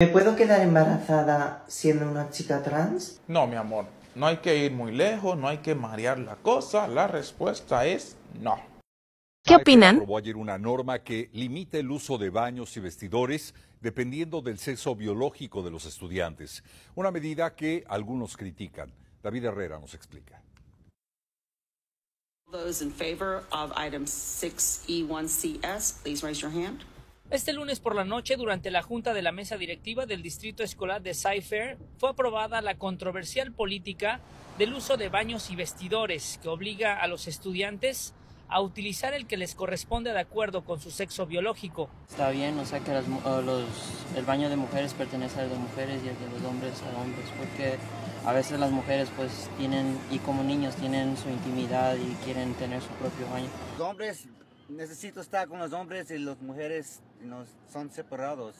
¿Me puedo quedar embarazada siendo una chica trans? No, mi amor, no hay que ir muy lejos, no hay que marear la cosa. La respuesta es no. ¿Qué opinan? aprobó ayer una norma que limita el uso de baños y vestidores dependiendo del sexo biológico de los estudiantes. Una medida que algunos critican. David Herrera nos explica. Those in favor of item 6E1CS, please raise your hand. Este lunes por la noche, durante la junta de la mesa directiva del Distrito Escolar de Cypher, fue aprobada la controversial política del uso de baños y vestidores que obliga a los estudiantes a utilizar el que les corresponde de acuerdo con su sexo biológico. Está bien, o sea que las los, el baño de mujeres pertenece al de mujeres y el de los hombres a hombres, porque a veces las mujeres pues tienen, y como niños tienen su intimidad y quieren tener su propio baño. Los hombres necesito estar con los hombres y las mujeres no, son separados.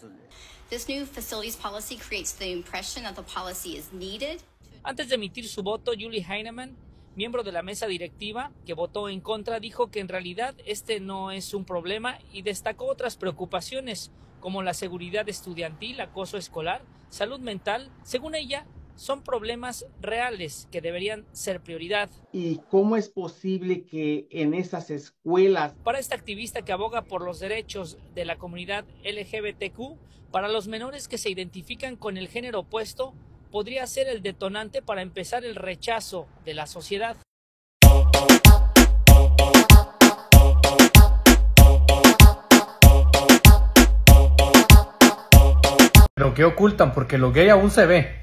This new facilities policy creates the impression that the policy is needed. Antes de emitir su voto, Julie Heinemann, miembro de la mesa directiva que votó en contra, dijo que en realidad este no es un problema y destacó otras preocupaciones como la seguridad estudiantil, acoso escolar, salud mental. Según ella, son problemas reales que deberían ser prioridad. ¿Y cómo es posible que en esas escuelas Para esta activista que aboga por los derechos de la comunidad LGBTQ, para los menores que se identifican con el género opuesto, podría ser el detonante para empezar el rechazo de la sociedad. ¿Pero qué ocultan? Porque lo gay aún se ve.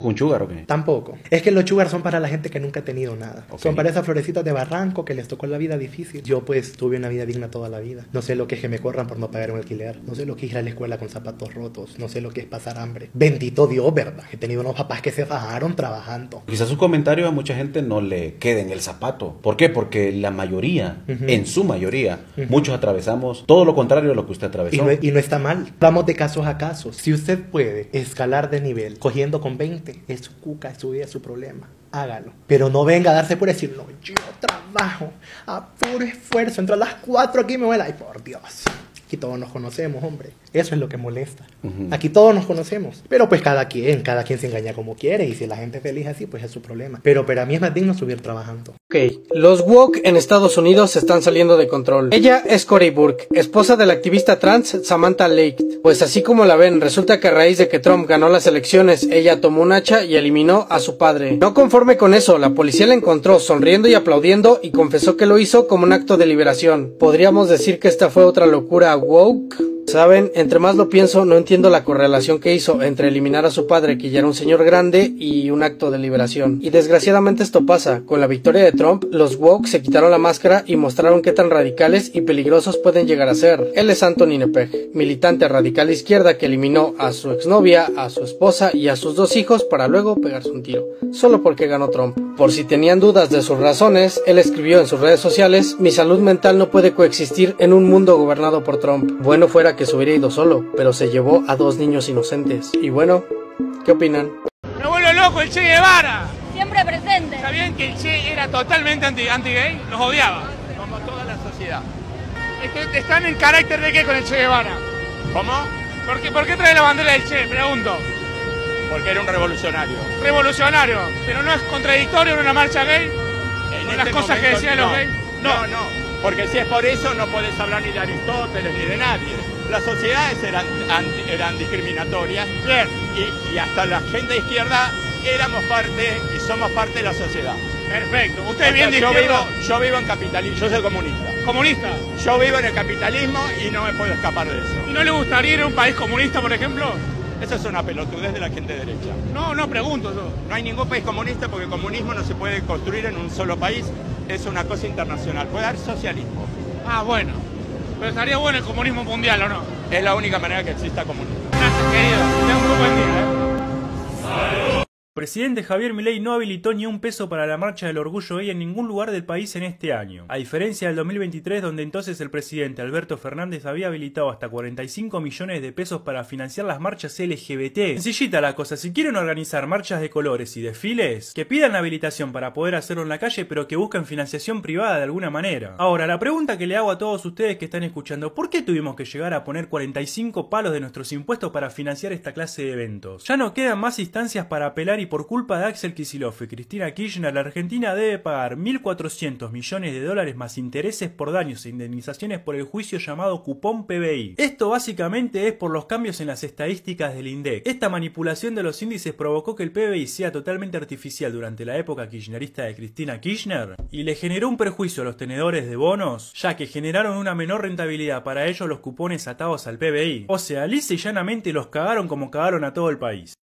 ¿Un sugar o qué? Tampoco. Es que los sugar son para la gente que nunca ha tenido nada. Son para esas florecitas de barranco que les tocó la vida difícil. Yo pues tuve una vida digna toda la vida. No sé lo que es que me corran por no pagar un alquiler. No sé lo que es ir a la escuela con zapatos rotos. No sé lo que es pasar hambre. Bendito Dios, ¿verdad? He tenido unos papás que se fajaron trabajando. Quizás sus comentarios a mucha gente no le queden el zapato. ¿Por qué? Porque la mayoría, en su mayoría, muchos atravesamos todo lo contrario a lo que usted atravesó. Y no, y no está mal. Vamos de casos a casos. Si usted puede escalar de nivel cogiendo con 20, es su cuca, es su vida, es su problema. Hágalo. Pero no venga a darse por decir, no, yo trabajo a puro esfuerzo. Entre las cuatro aquí me voy. Ay, por Dios. Aquí todos nos conocemos, hombre. Eso es lo que molesta. Aquí todos nos conocemos. Pero pues cada quien, cada quien se engaña como quiere. Y si la gente es feliz así, pues es su problema. Pero para mí es más digno subir trabajando. Ok, los woke en Estados Unidos están saliendo de control. Ella es Cory Burke, esposa de la activista trans Samantha Lake. Pues así como la ven, resulta que a raíz de que Trump ganó las elecciones, ella tomó un hacha y eliminó a su padre. No conforme con eso, la policía la encontró sonriendo y aplaudiendo y confesó que lo hizo como un acto de liberación. Podríamos decir que esta fue otra locura woke. Saben, entre más lo pienso, no entiendo la correlación que hizo entre eliminar a su padre, que ya era un señor grande, y un acto de liberación. Y desgraciadamente esto pasa. Con la victoria de Trump, los woke se quitaron la máscara y mostraron qué tan radicales y peligrosos pueden llegar a ser. Él es Anthony Nepeg, militante radical izquierda que eliminó a su exnovia, a su esposa y a sus dos hijos para luego pegarse un tiro, solo porque ganó Trump. Por si tenían dudas de sus razones, él escribió en sus redes sociales, mi salud mental no puede coexistir en un mundo gobernado por Trump. Bueno fuera que se hubiera ido solo, pero se llevó a dos niños inocentes. Y bueno, ¿qué opinan? Me vuelve loco el Che Guevara. Siempre presente. ¿Está bien que el Che era totalmente anti- anti-gay? Los odiaba. Como toda la sociedad. ¿Están en carácter de qué con el Che Guevara? ¿Cómo? ¿Por qué, por qué trae la bandera del Che? Pregunto. Porque era un revolucionario. Revolucionario. ¿Pero no es contradictorio en una marcha gay? En Con las este cosas que decían no. los gays. No, no, porque si es por eso no podés hablar ni de Aristóteles ni de nadie. Las sociedades eran, eran discriminatorias Bien. y, y hasta la gente de izquierda éramos parte y somos parte de la sociedad. Perfecto. O ¿Usted sea, bien de yo, izquierda? vivo, yo vivo en capitalismo, yo soy comunista. ¿Comunista? Yo vivo en el capitalismo y no me puedo escapar de eso. ¿Y no le gustaría ir a un país comunista, por ejemplo? Eso es una pelotudez de la gente derecha. No, no pregunto yo. No hay ningún país comunista porque el comunismo no se puede construir en un solo país, es una cosa internacional. Puede haber socialismo. Ah, bueno. Pero estaría bueno el comunismo mundial, ¿o no? Es la única manera que exista comunismo. Gracias, querido. Presidente Javier Milei no habilitó ni un peso para la marcha del orgullo gay en ningún lugar del país en este año. A diferencia del 2023, donde entonces el presidente Alberto Fernández había habilitado hasta 45 millones de pesos para financiar las marchas LGBT. Sencillita la cosa, si quieren organizar marchas de colores y desfiles, que pidan habilitación para poder hacerlo en la calle, pero que busquen financiación privada de alguna manera. Ahora, la pregunta que le hago a todos ustedes que están escuchando, ¿por qué tuvimos que llegar a poner 45 palos de nuestros impuestos para financiar esta clase de eventos? Ya no quedan más instancias para apelar y por culpa de Axel Kicillof y Cristina Kirchner, la Argentina debe pagar 1.400 millones de dólares más intereses por daños e indemnizaciones por el juicio llamado cupón PBI. Esto básicamente es por los cambios en las estadísticas del INDEC. Esta manipulación de los índices provocó que el PBI sea totalmente artificial durante la época kirchnerista de Cristina Kirchner y le generó un perjuicio a los tenedores de bonos, ya que generaron una menor rentabilidad para ellos los cupones atados al PBI. O sea, lisa y llanamente los cagaron como cagaron a todo el país.